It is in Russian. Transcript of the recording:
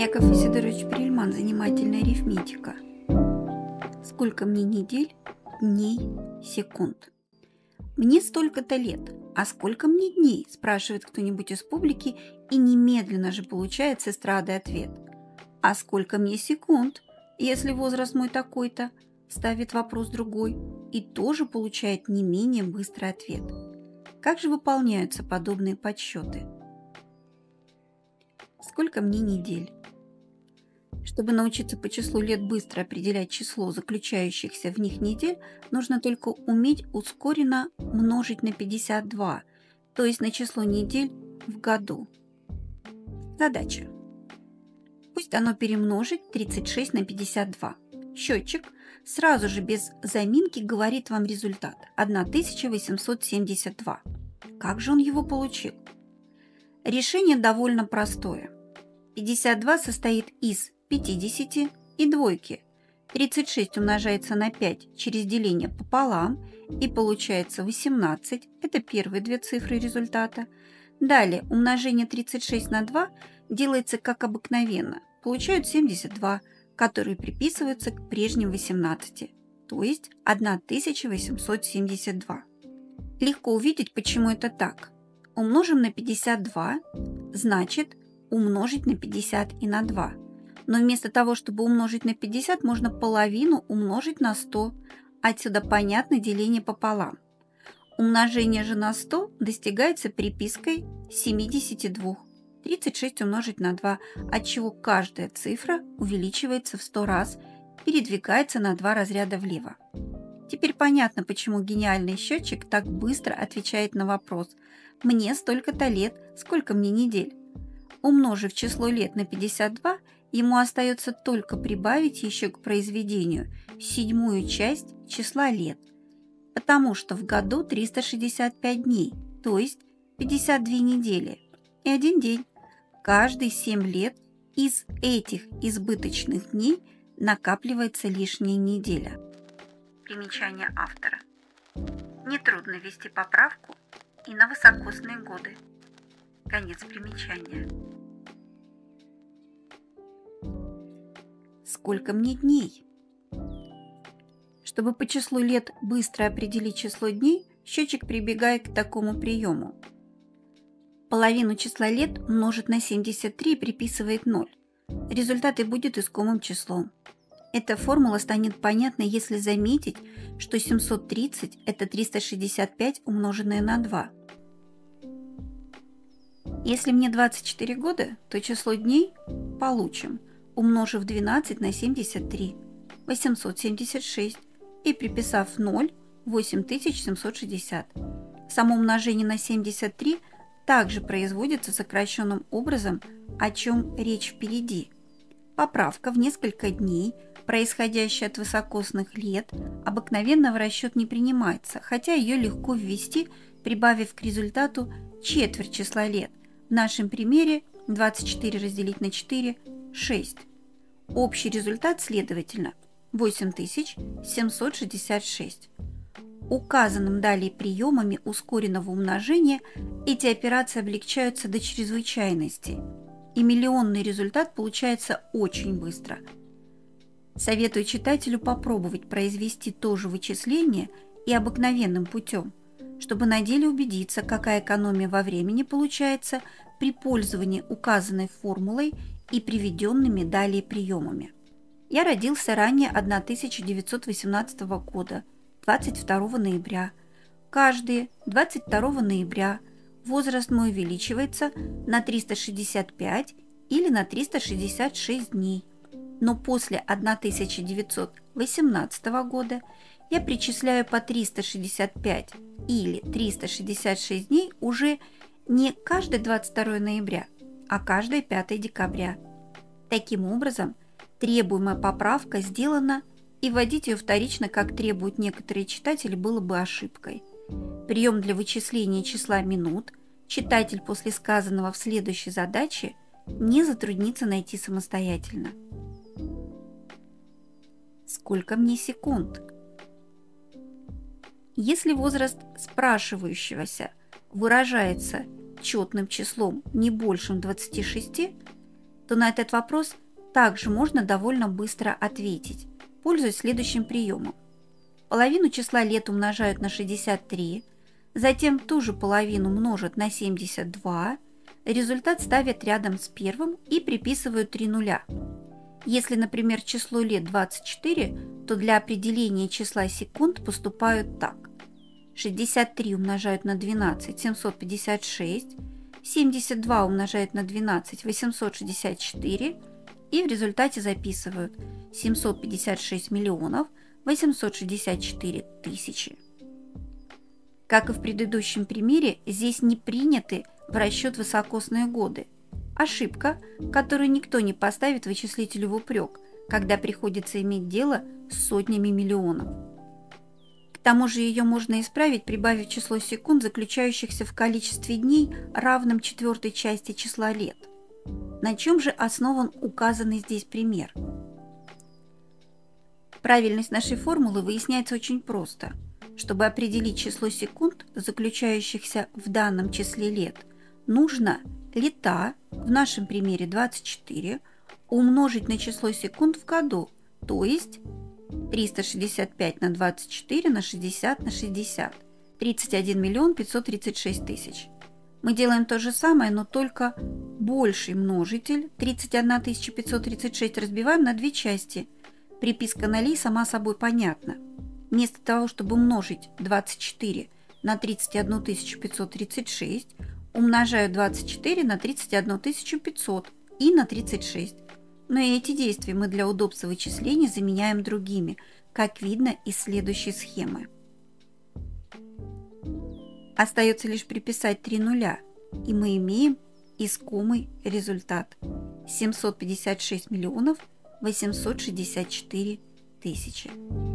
Яков Федорович Перельман. Занимательная арифметика. Сколько мне недель, дней, секунд? Мне столько-то лет. А сколько мне дней? Спрашивает кто-нибудь из публики, и немедленно же получает с эстрады ответ. А сколько мне секунд, если возраст мой такой-то? Ставит вопрос другой и тоже получает не менее быстрый ответ. Как же выполняются подобные подсчеты? Сколько мне недель? Чтобы научиться по числу лет быстро определять число заключающихся в них недель, нужно только уметь ускоренно множить на 52, то есть на число недель в году. Задача. Пусть оно перемножить 36 на 52. Счетчик сразу же без заминки говорит вам результат – 1872. Как же он его получил? Решение довольно простое. 52 состоит из 50 и двойки. 36 умножается на 5 через деление пополам и получается 18. Это первые две цифры результата. Далее умножение 36 на 2 делается как обыкновенно. Получают 72, которые приписываются к прежним 18, то есть 1872. Легко увидеть, почему это так. Умножим на 52, значит умножить на 50 и на 2 но вместо того, чтобы умножить на 50, можно половину умножить на 100. Отсюда понятно деление пополам. Умножение же на 100 достигается припиской 72. 36 умножить на 2, отчего каждая цифра увеличивается в 100 раз, передвигается на 2 разряда влево. Теперь понятно, почему гениальный счетчик так быстро отвечает на вопрос «Мне столько-то лет, сколько мне недель?». Умножив число лет на 52, Ему остается только прибавить еще к произведению седьмую часть числа лет, потому что в году 365 дней, то есть 52 недели и один день. Каждые 7 лет из этих избыточных дней накапливается лишняя неделя. Примечание автора. Нетрудно ввести поправку и на высокосные годы. Конец примечания. Сколько мне дней. Чтобы по числу лет быстро определить число дней, счетчик прибегает к такому приему. Половину числа лет умножит на 73 и приписывает 0. Результат и будет искомым числом. Эта формула станет понятной, если заметить, что 730 – это 365 умноженное на 2. Если мне 24 года, то число дней получим – умножив 12 на 73, 876 и приписав 0, 8760. Само умножение на 73 также производится сокращенным образом, о чем речь впереди. Поправка в несколько дней, происходящая от высокосных лет, обыкновенно в расчет не принимается, хотя ее легко ввести, прибавив к результату четверть числа лет. В нашем примере 24 разделить на 4 – 6. Общий результат, следовательно, 8766. Указанным далее приемами ускоренного умножения эти операции облегчаются до чрезвычайности, и миллионный результат получается очень быстро. Советую читателю попробовать произвести то же вычисление и обыкновенным путем, чтобы на деле убедиться, какая экономия во времени получается при пользовании указанной формулой и приведенными далее приемами. Я родился ранее 1918 года, 22 ноября. Каждые 22 ноября возраст мой увеличивается на 365 или на 366 дней. Но после 1918 года я причисляю по 365 или 366 дней уже не каждый 22 ноября, а каждое 5 декабря. Таким образом, требуемая поправка сделана, и вводить ее вторично, как требуют некоторые читатели, было бы ошибкой. Прием для вычисления числа минут читатель после сказанного в следующей задаче не затруднится найти самостоятельно. Сколько мне секунд? Если возраст спрашивающегося выражается четным числом не большим 26, то на этот вопрос также можно довольно быстро ответить, пользуясь следующим приемом. Половину числа лет умножают на 63, затем ту же половину множат на 72, результат ставят рядом с первым и приписывают 3 нуля. Если, например, число лет 24, то для определения числа секунд поступают так. 63 умножают на 12 – 756, 72 умножают на 12 – 864, и в результате записывают 756 миллионов 864 тысячи. Как и в предыдущем примере, здесь не приняты в расчет высокосные годы. Ошибка, которую никто не поставит вычислителю в упрек, когда приходится иметь дело с сотнями миллионов. К тому же ее можно исправить, прибавив число секунд, заключающихся в количестве дней, равном четвертой части числа лет. На чем же основан указанный здесь пример? Правильность нашей формулы выясняется очень просто. Чтобы определить число секунд, заключающихся в данном числе лет, нужно лета, в нашем примере 24, умножить на число секунд в году, то есть 365 на 24 на 60 на 60, 31 миллион 536 тысяч. Мы делаем то же самое, но только больший множитель 31 536 разбиваем на две части. Приписка нулей сама собой понятна. Вместо того, чтобы умножить 24 на 31 536, умножаю 24 на 31 500 и на 36. Но и эти действия мы для удобства вычисления заменяем другими, как видно из следующей схемы. Остается лишь приписать три нуля, и мы имеем искомый результат – 756 миллионов 864 тысячи.